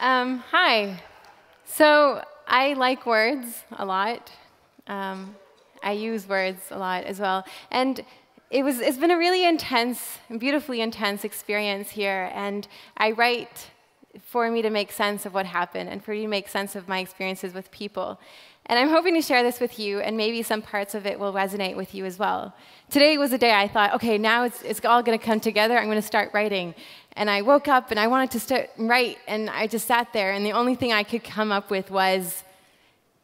Um, hi. So I like words a lot. Um, I use words a lot as well. And it was, it's been a really intense, beautifully intense experience here. And I write for me to make sense of what happened and for you to make sense of my experiences with people. And I'm hoping to share this with you, and maybe some parts of it will resonate with you as well. Today was a day I thought, okay, now it's, it's all going to come together. I'm going to start writing. And I woke up and I wanted to start write, and I just sat there, and the only thing I could come up with was,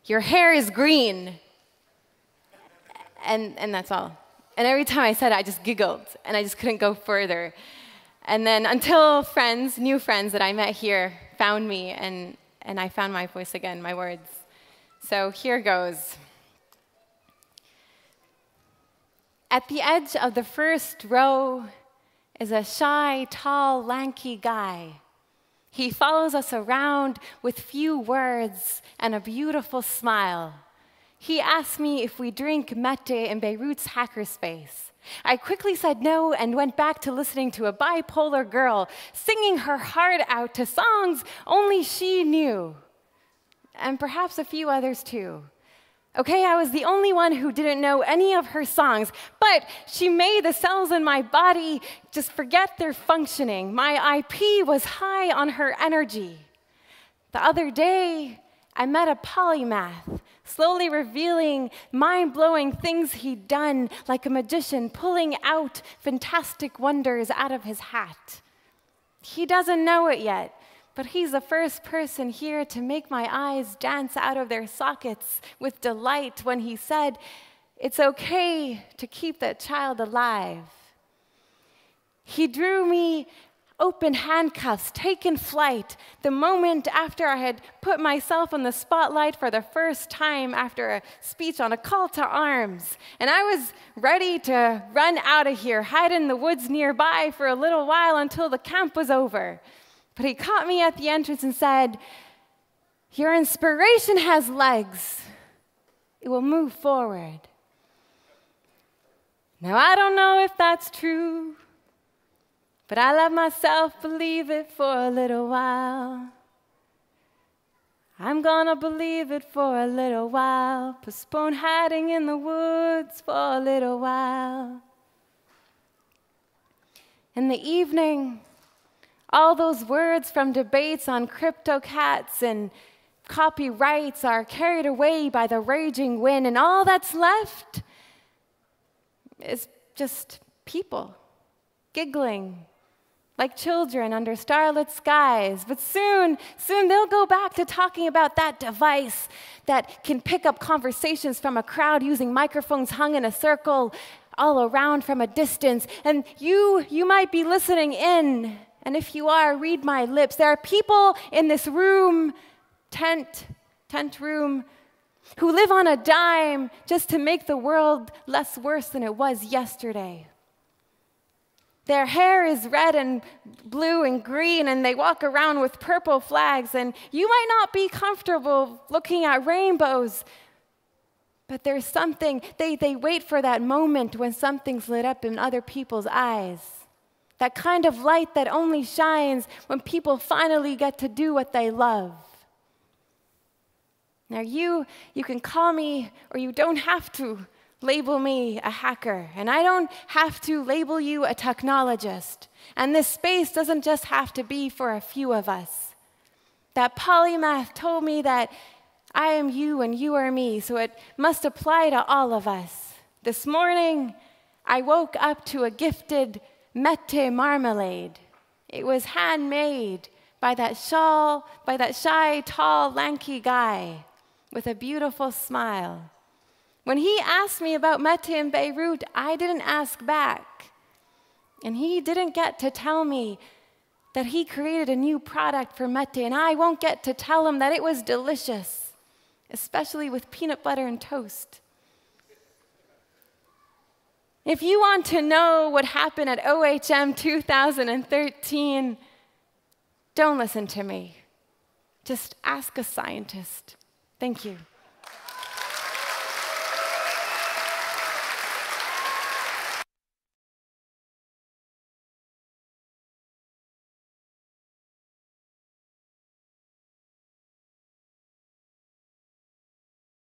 Your hair is green. And, and that's all. And every time I said it, I just giggled, and I just couldn't go further. And then until friends, new friends that I met here, found me, and, and I found my voice again, my words. So here goes. At the edge of the first row is a shy, tall, lanky guy. He follows us around with few words and a beautiful smile. He asked me if we drink mate in Beirut's hackerspace. I quickly said no and went back to listening to a bipolar girl singing her heart out to songs only she knew and perhaps a few others too. Okay, I was the only one who didn't know any of her songs, but she made the cells in my body just forget their functioning. My IP was high on her energy. The other day, I met a polymath, slowly revealing mind blowing things he'd done, like a magician pulling out fantastic wonders out of his hat. He doesn't know it yet, but he's the first person here to make my eyes dance out of their sockets with delight when he said, It's okay to keep that child alive. He drew me open handcuffs, taken flight, the moment after I had put myself on the spotlight for the first time after a speech on a call to arms. And I was ready to run out of here, hide in the woods nearby for a little while until the camp was over. But he caught me at the entrance and said, Your inspiration has legs, it will move forward. Now, I don't know if that's true, but I let myself believe it for a little while. I'm gonna believe it for a little while, postpone hiding in the woods for a little while. In the evening, all those words from debates on crypto cats and copyrights are carried away by the raging wind, and all that's left is just people giggling like children under starlit skies. But soon, soon they'll go back to talking about that device that can pick up conversations from a crowd using microphones hung in a circle all around from a distance. And you, you might be listening in and if you are, read my lips. There are people in this room, tent, tent room, who live on a dime just to make the world less worse than it was yesterday. Their hair is red and blue and green, and they walk around with purple flags. And you might not be comfortable looking at rainbows, but there's something, they, they wait for that moment when something's lit up in other people's eyes. That kind of light that only shines when people finally get to do what they love. Now, you, you can call me, or you don't have to label me a hacker, and I don't have to label you a technologist. And this space doesn't just have to be for a few of us. That polymath told me that I am you and you are me, so it must apply to all of us. This morning, I woke up to a gifted mate marmalade. It was handmade by that shawl, by that shy, tall, lanky guy with a beautiful smile. When he asked me about mate in Beirut, I didn't ask back. And he didn't get to tell me that he created a new product for mate, and I won't get to tell him that it was delicious, especially with peanut butter and toast. If you want to know what happened at OHM 2013, don't listen to me. Just ask a scientist. Thank you.